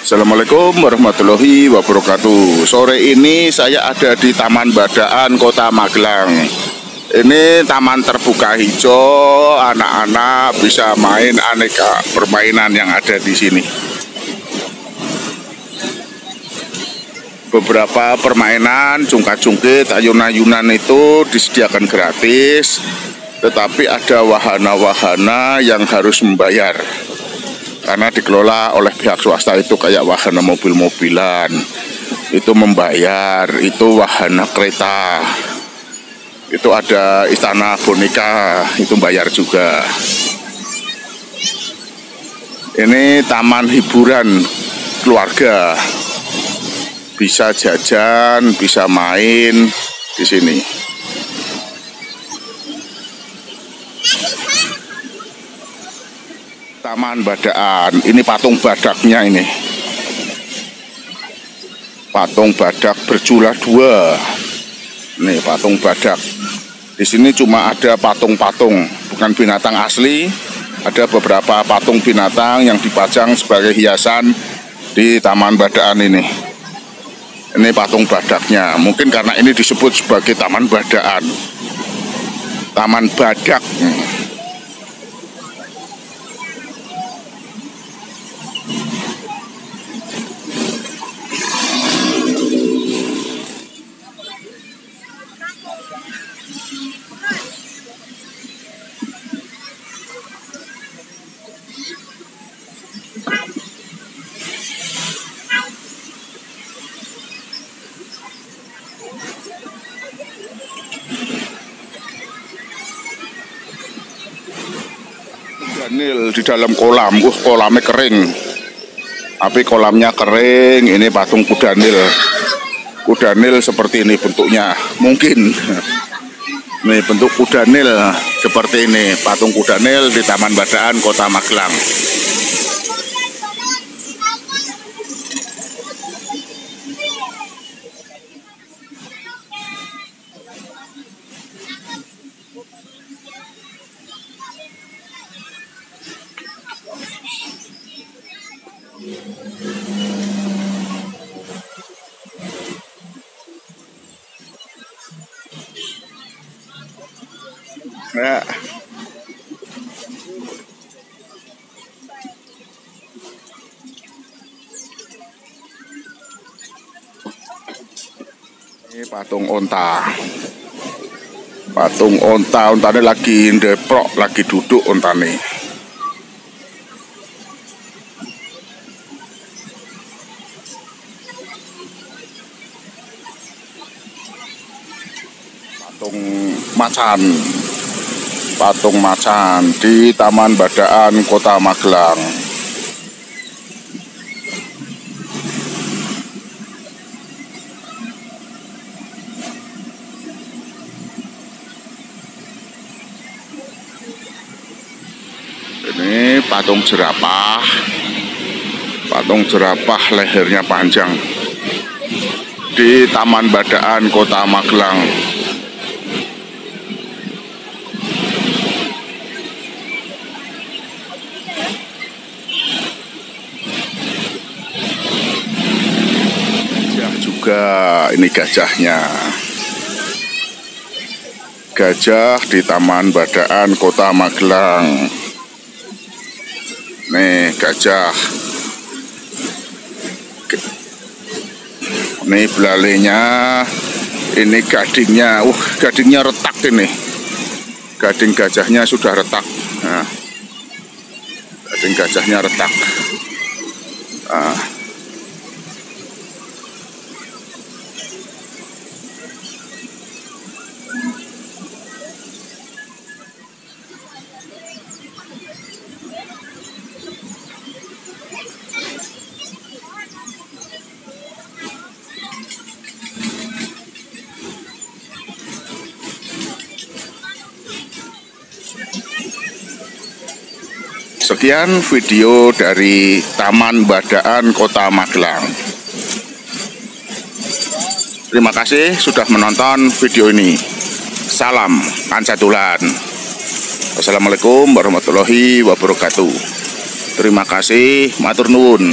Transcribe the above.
Assalamualaikum warahmatullahi wabarakatuh. Sore ini saya ada di Taman Badaan Kota Magelang. Ini taman terbuka hijau, anak-anak bisa main aneka permainan yang ada di sini. Beberapa permainan cungkat-cungkit, ayun-ayunan itu disediakan gratis, tetapi ada wahana-wahana yang harus membayar karena dikelola oleh pihak swasta itu kayak wahana mobil-mobilan itu membayar itu wahana kereta. Itu ada istana boneka itu bayar juga. Ini taman hiburan keluarga. Bisa jajan bisa main di sini Taman Badaan. Ini patung badaknya ini. Patung badak berjula dua. Nih patung badak. Di sini cuma ada patung-patung, bukan binatang asli. Ada beberapa patung binatang yang dipajang sebagai hiasan di Taman Badaan ini. Ini patung badaknya. Mungkin karena ini disebut sebagai Taman Badaan. Taman Badak. Daniel di dalam kolam, uh kolamnya kering. Tapi kolamnya kering, ini patung kudanil. Kudanil seperti ini bentuknya, mungkin. Ini bentuk kudanil seperti ini, patung kudanil di Taman Badaan, Kota Magelang. Ya. Ini patung onta. Patung onta, ontane lagi ndeprok, lagi duduk ontane. Patung macan patung macan di Taman Badaan Kota Magelang. Ini patung jerapah. Patung jerapah lehernya panjang di Taman Badaan Kota Magelang. Juga ini gajahnya. Gajah di Taman Badaan Kota Magelang. Nih gajah. Nih belalainya. Ini gadingnya. Uh gadingnya retak ini. Gading gajahnya sudah retak. Nah, gading gajahnya retak. Nah, Sekian video dari Taman Badaan Kota Magelang. Terima kasih sudah menonton video ini. Salam Pancatulan. Wassalamualaikum warahmatullahi wabarakatuh. Terima kasih, matur nuwun.